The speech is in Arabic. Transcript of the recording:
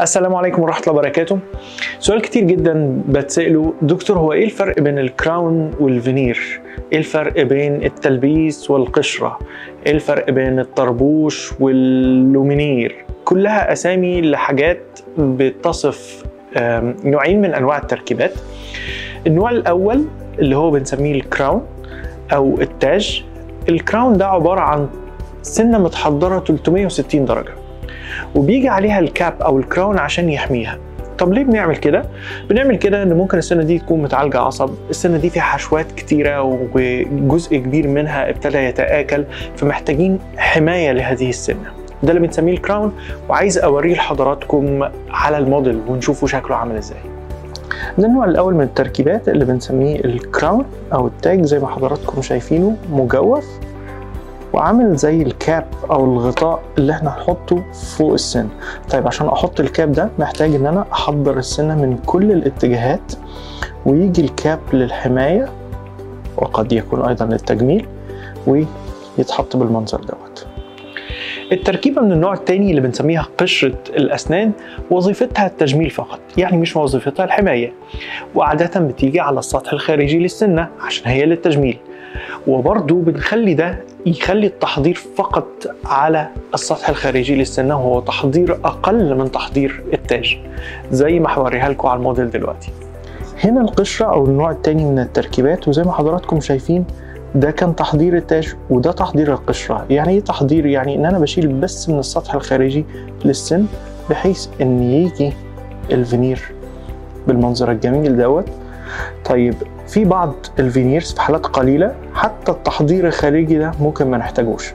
السلام عليكم ورحمة الله وبركاته. سؤال كتير جدا بتسأله دكتور هو إيه الفرق بين ال crown وال veneer؟ إيه الفرق بين التلبيس والقشرة؟ إيه الفرق بين الطربوش وال lumineer؟ كلها أسامي لحاجات بتصف نوعين من أنواع التركيبات. النوع الأول اللي هو بنسميه ال crown أو التاج. ال crown ده عبارة عن سنة متحضرة 360 درجة. وبيجي عليها الكاب أو الكراون عشان يحميها طب ليه بنعمل كده؟ بنعمل كده إن ممكن السنة دي تكون متعالجة عصب، السنة دي فيها حشوات كتيرة وجزء كبير منها ابتدى يتآكل فمحتاجين حماية لهذه السنة. ده اللي بنسميه الكراون وعايز أوريه لحضراتكم على الموديل ونشوفوا شكله عامل إزاي. ده النوع الأول من التركيبات اللي بنسميه الكراون أو التاج زي ما حضراتكم شايفينه مجوف وعامل زي الكاب أو الغطاء اللي إحنا هنحطه فوق السن. طيب عشان أحط الكاب ده محتاج إن أنا أحضر السنة من كل الاتجاهات ويجي الكاب للحماية وقد يكون أيضا للتجميل ويتحط بالمنظر دوت. التركيبة من النوع الثاني اللي بنسميها قشرة الأسنان وظيفتها التجميل فقط يعني مش وظيفتها الحماية. وعادة بتيجي على السطح الخارجي للسنة عشان هي للتجميل. وبرضه بنخلي ده يخلي التحضير فقط على السطح الخارجي للسنة وهو تحضير أقل من تحضير التاج زي ما هوريها لكم على الموديل دلوقتي. هنا القشرة أو النوع التاني من التركيبات وزي ما حضراتكم شايفين ده كان تحضير التاج وده تحضير القشرة. يعني إيه تحضير؟ يعني إن أنا بشيل بس من السطح الخارجي للسن بحيث إن يجي الفينير بالمنظر الجميل دوت. طيب في بعض ال veneers في حالات قليلة حتى التحضير الخارجي ده ممكن ما نحتاجوش.